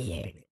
years.